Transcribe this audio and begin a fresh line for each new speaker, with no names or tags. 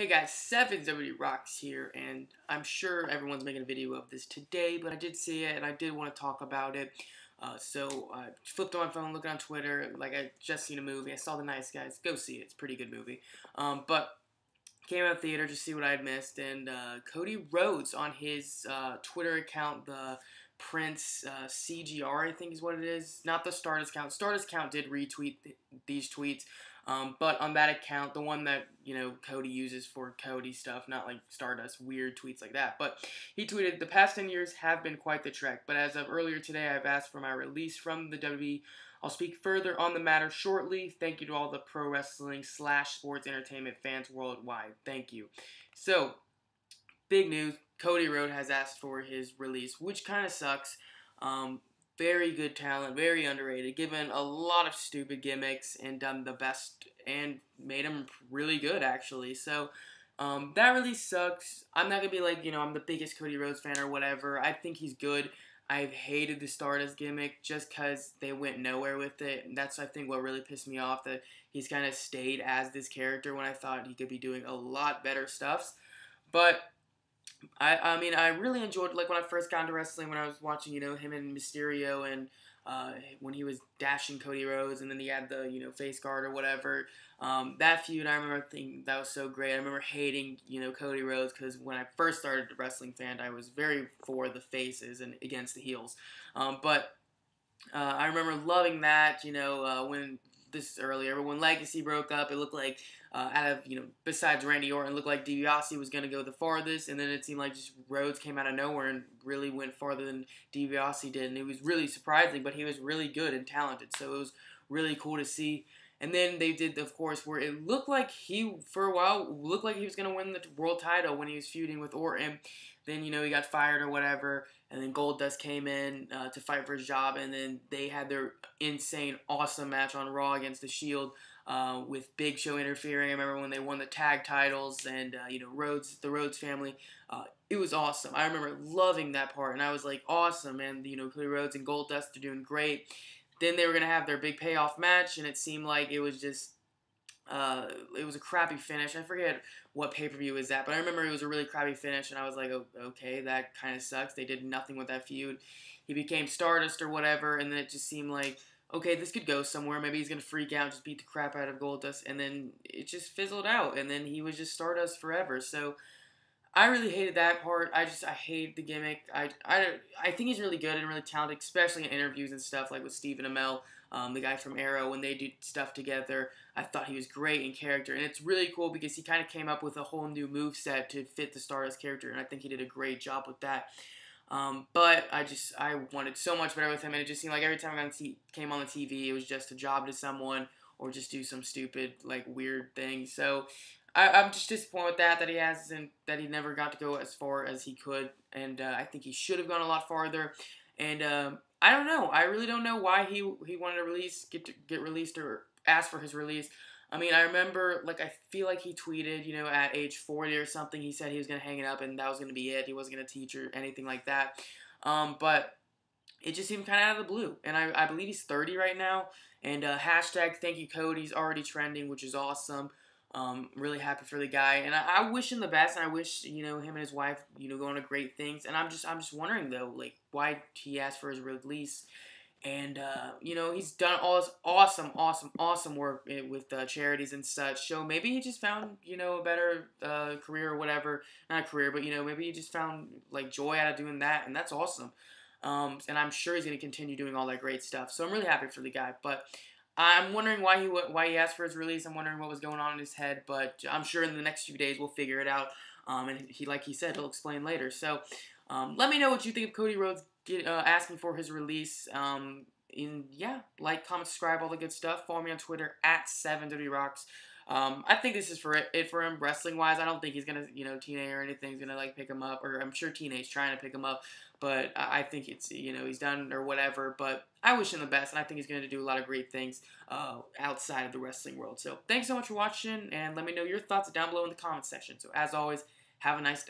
Hey guys, 7W Rocks here, and I'm sure everyone's making a video of this today, but I did see it, and I did want to talk about it. Uh, so I flipped on my phone, looking on Twitter, like I just seen a movie. I saw The Nice Guys. Go see it. It's a pretty good movie. Um, but came out of theater to see what I had missed, and uh, Cody Rhodes on his uh, Twitter account, the Prince uh, CGR, I think is what it is. Not the Stardust account. Stardust account did retweet th these tweets. Um, but on that account, the one that you know Cody uses for Cody stuff, not like Stardust weird tweets like that. But he tweeted, "The past 10 years have been quite the trek, but as of earlier today, I've asked for my release from the WWE. I'll speak further on the matter shortly. Thank you to all the pro wrestling slash sports entertainment fans worldwide. Thank you." So, big news: Cody Rhodes has asked for his release, which kind of sucks. Um, very good talent, very underrated, given a lot of stupid gimmicks and done the best and made him really good actually. So um, that really sucks. I'm not gonna be like you know I'm the biggest Cody Rhodes fan or whatever. I think he's good. I've hated the Stardust gimmick just because they went nowhere with it. That's I think what really pissed me off that he's kind of stayed as this character when I thought he could be doing a lot better stuffs. But I, I mean, I really enjoyed like when I first got into wrestling when I was watching, you know, him and Mysterio and uh, when he was dashing Cody Rhodes and then he had the you know face guard or whatever. Um, that feud, I remember thinking that was so great. I remember hating you know Cody Rhodes because when I first started wrestling fan, I was very for the faces and against the heels. Um, but uh, I remember loving that. You know uh, when this earlier, but when Legacy broke up, it looked like uh, out of you know besides Randy Orton, looked like DiBiase was going to go the farthest, and then it seemed like just Rhodes came out of nowhere and really went farther than DiBiase did, and it was really surprising. But he was really good and talented, so it was really cool to see. And then they did, of course, where it looked like he, for a while, looked like he was going to win the world title when he was feuding with Orton. Then, you know, he got fired or whatever. And then Goldust came in uh, to fight for his job. And then they had their insane, awesome match on Raw against The Shield uh, with Big Show interfering. I remember when they won the tag titles and, uh, you know, Rhodes, the Rhodes family. Uh, it was awesome. I remember loving that part. And I was like, awesome, And, You know, Cody Rhodes and Goldust are doing great. Then they were going to have their big payoff match, and it seemed like it was just. Uh, it was a crappy finish. I forget what pay per view was that, but I remember it was a really crappy finish, and I was like, oh, okay, that kind of sucks. They did nothing with that feud. He became Stardust or whatever, and then it just seemed like, okay, this could go somewhere. Maybe he's gonna freak out, and just beat the crap out of Goldust, and then it just fizzled out, and then he was just Stardust forever. So I really hated that part. I just I hate the gimmick. I, I, I think he's really good and really talented, especially in interviews and stuff like with Stephen Amell, um, the guy from Arrow. When they do stuff together, I thought he was great in character, and it's really cool because he kind of came up with a whole new move set to fit the Stardust character, and I think he did a great job with that. Um, but I just I wanted so much better with him, and it just seemed like every time I came on the TV, it was just a job to someone or just do some stupid like weird thing. So I, am just disappointed with that that he hasn't that he never got to go as far as he could, and uh, I think he should have gone a lot farther. And um, I don't know. I really don't know why he he wanted to release get to, get released or ask for his release. I mean, I remember like I feel like he tweeted, you know, at age 40 or something, he said he was gonna hang it up and that was gonna be it. He wasn't gonna teach or anything like that. Um, but it just seemed kind of out of the blue. And I, I believe he's 30 right now. And uh, hashtag thank you Cody's already trending, which is awesome. Um, really happy for the guy, and I, I, wish him the best. And I wish you know him and his wife, you know, going to great things. And I'm just, I'm just wondering though, like why he asked for his release. And uh, you know he's done all this awesome, awesome, awesome work with uh, charities and such. So maybe he just found you know a better uh, career or whatever. Not a career, but you know maybe he just found like joy out of doing that, and that's awesome. Um, and I'm sure he's going to continue doing all that great stuff. So I'm really happy for the guy. But I'm wondering why he why he asked for his release. I'm wondering what was going on in his head, but I'm sure in the next few days we'll figure it out. Um, and he, like he said, he'll explain later. So um, let me know what you think of Cody Rhodes get, uh, asking for his release. Um, in yeah, like, comment, subscribe, all the good stuff. Follow me on Twitter at 7W Rocks. Um, I think this is for it, it, for him wrestling wise. I don't think he's gonna, you know, TNA or anything's gonna like pick him up, or I'm sure TNA's trying to pick him up, but I, think it's, you know, he's done or whatever. But I wish him the best, and I think he's gonna do a lot of great things uh, outside of the wrestling world. So thanks so much for watching, and let me know your thoughts down below in the comment section. So as always, have a nice day.